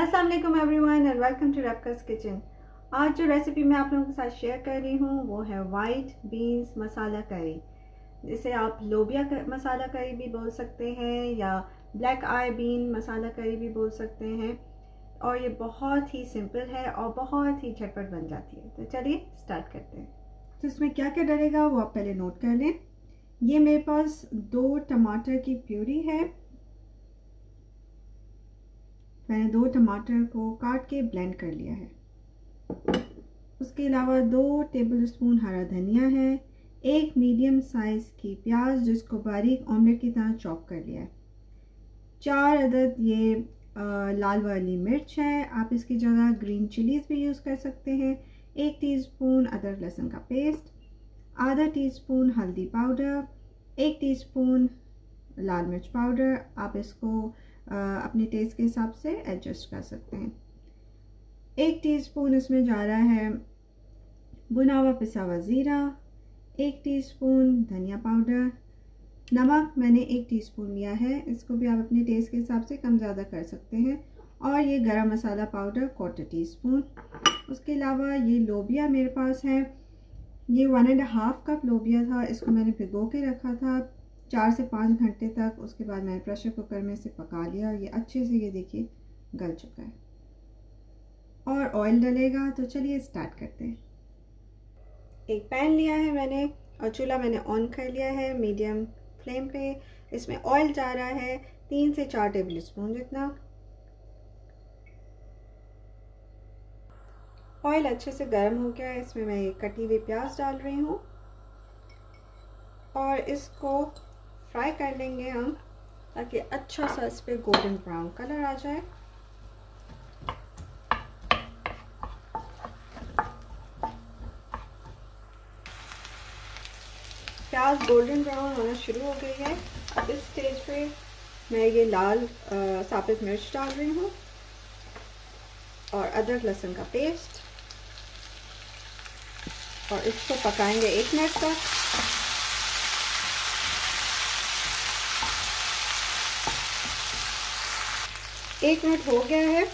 अस्सलाम everyone and welcome to रेपकस kitchen आज जो रेसिपी मैं आप लोगों के साथ शेयर कर रही हूँ वो है वाइट बीन्स मसाला करी जिसे आप लोबिया कर, मसाला करी भी बोल सकते हैं या ब्लैक आई बीन मसाला करी भी बोल सकते हैं। और ये बहुत ही सिंपल है और बहुत ही झटपट बन जाती है। तो चलिए स्टार्ट करते हैं। तो इसमें क्या क्या डलेगा वो आप पहले नोट कर लें। ये मेरे पास दो टमाटर की प्यूरी है। मैंने दो टमाटर को काट के ब्लेंड कर लिया है। उसके अलावा दो टेबल स्पून हरा धनिया है एक मीडियम साइज़ की प्याज जिसको बारीक ऑमलेट की तरह चॉप कर लिया है। चार अदद ये आ, लाल वाली मिर्च है आप इसकी जगह ग्रीन चिलीज़ भी यूज़ कर सकते हैं। एक टीस्पून अदरक लहसुन का पेस्ट आधा टीस्पून हल्दी पाउडर एक टीस्पून लाल मिर्च पाउडर आप इसको अपने टेस्ट के हिसाब से एडजस्ट कर सकते हैं। एक टीस्पून इसमें जा रहा है बुना हुआ पिसा हुआ ज़ीरा, एक टीस्पून धनिया पाउडर नमक मैंने एक टीस्पून लिया है, इसको भी आप अपने टेस्ट के हिसाब से कम ज़्यादा कर सकते हैं। और ये गरम मसाला पाउडर क्वार्टर टी स्पून उसके अलावा ये लोबिया मेरे पास है। ये वन एंड हाफ़ कप लोबिया था, इसको मैंने भिगो के रखा था। चार से पाँच घंटे तक, उसके बाद मैंने प्रेशर कुकर में इसे पका लिया और ये अच्छे से ये देखिए गल चुका है। और ऑयल डलेगा तो चलिए स्टार्ट करते हैं। एक पैन लिया है मैंने और चूल्हा मैंने ऑन कर लिया है मीडियम फ्लेम पे। इसमें ऑयल जा रहा है तीन से चार टेबल स्पून जितना। ऑयल अच्छे से गर्म हो गया है, इसमें मैं कटी हुई प्याज डाल रही हूँ। और इसको फ्राई कर लेंगे हम, ताकि अच्छा सा इस पर गोल्डन ब्राउन कलर आ जाए। प्याज गोल्डन ब्राउन होना शुरू हो गई है। अब इस स्टेज पे मैं ये लाल साबित मिर्च डाल रही हूँ और अदरक लहसुन का पेस्ट और इसको पकाएँगे एक मिनट तक। एक मिनट हो गया है।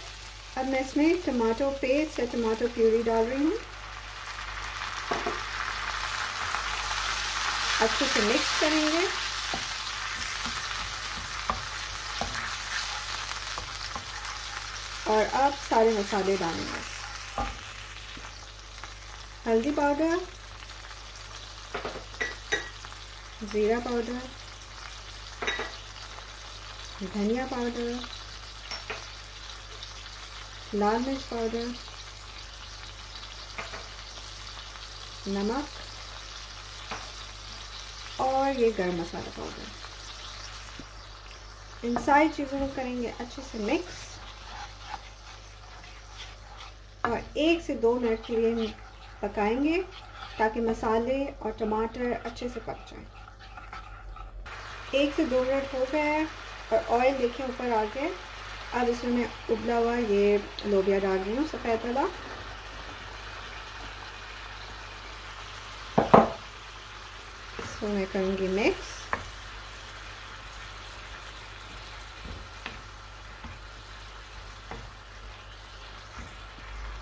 अब मैं इसमें टमाटो पेस्ट या टमाटो प्यूरी डाल रही हूँ। अच्छे से मिक्स करेंगे। और अब सारे मसाले डालेंगे। हल्दी पाउडर, ज़ीरा पाउडर, धनिया पाउडर लाल मिर्च पाउडर नमक और ये गरम मसाला पाउडर इन सारी चीज़ों को करेंगे अच्छे से मिक्स और एक से दो मिनट के लिए पकाएँगे ताकि मसाले और टमाटर अच्छे से पक जाएँ एक से दो मिनट हो गया है और ऑयल देखिए ऊपर आ गया अब इसमें मैं उबला हुआ ये लोबिया डाल रही हूँ, सफ़ेद वाला। इसको मैं करूँगी मिक्स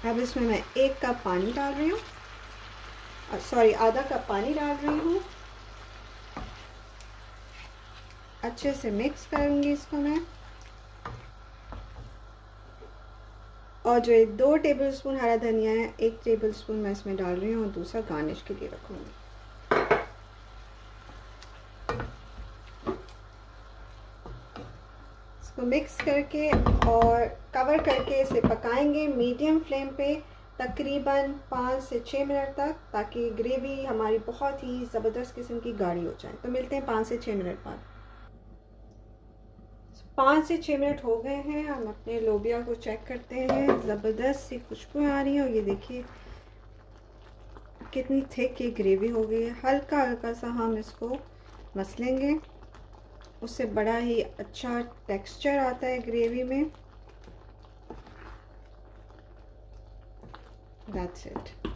अब इसमें मैं एक कप पानी डाल रही हूँ। सॉरी आधा कप पानी डाल रही हूँ। अच्छे से मिक्स करूँगी इसको मैं। और जो दो टेबल स्पून हरा धनिया है, एक टेबल स्पून मैं इसमें डाल रही हूँ और दूसरा गार्निश के लिए रखूँगी। इसको मिक्स करके और कवर करके इसे पकाएँगे मीडियम फ्लेम पे तकरीबन पाँच से छः मिनट तक, ताकि ग्रेवी हमारी बहुत ही ज़बरदस्त किस्म की गाढ़ी हो जाए। तो मिलते हैं पाँच से छः मिनट बाद। पाँच से छः मिनट हो गए हैं, हम अपने लोबिया को चेक करते हैं। ज़बरदस्त सी खुशबू आ रही है और ये देखिए, कितनी थिक ये ग्रेवी हो गई है। हल्का हल्का सा हम इसको मसलेंगे। उससे बड़ा ही अच्छा टेक्सचर आता है ग्रेवी में। दैट्स इट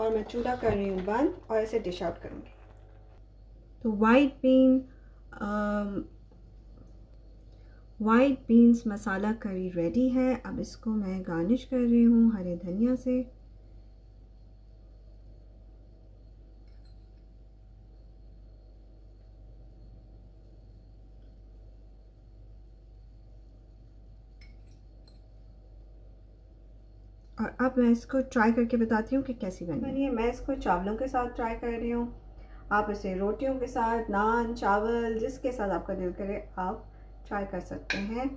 और मैं चूल्हा कर रही हूँ बंद और इसे डिश आउट करूँगी। तो white bean white beans masala curry ready है। अब इसको मैं गार्निश कर रही हूँ हरे धनिया से। और अब मैं इसको ट्राई करके बताती हूँ कि कैसी बनी। बनी मैं इसको चावलों के साथ ट्राई कर रही हूँ। आप इसे रोटियों के साथ, नान, चावल, जिसके साथ आपका दिल करे, आप ट्राई कर सकते हैं,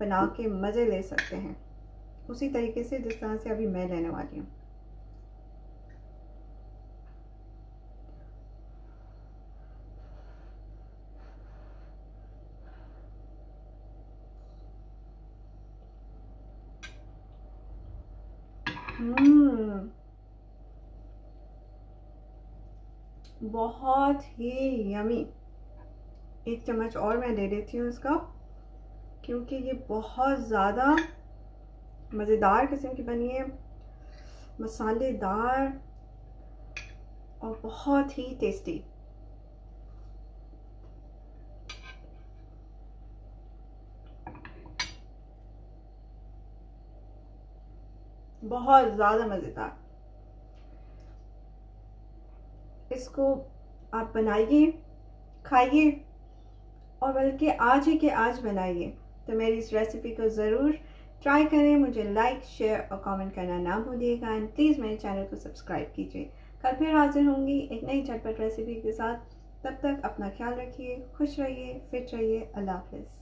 बना के मज़े ले सकते हैं। उसी तरीके से जिस तरह से अभी मैं लेने वाली हूँ। हम्म। बहुत ही यमी। एक चम्मच और मैं दे देती हूँ इसका, क्योंकि ये बहुत ज़्यादा मज़ेदार किस्म की बनी है, मसालेदार और बहुत ही टेस्टी बहुत ज़्यादा मज़ेदार। इसको आप बनाइए, खाइए। और बल्कि आज ही के आज बनाइए। तो मेरी इस रेसिपी को ज़रूर ट्राई करें, मुझे लाइक शेयर और कमेंट करना ना भूलिएगा। एंड प्लीज़ मेरे चैनल को सब्सक्राइब कीजिए। कल फिर हाजिर होंगी एक नई झटपट रेसिपी के साथ। तब तक अपना ख्याल रखिए, खुश रहिए फिट रहिए। अल्लाह हाफिज़।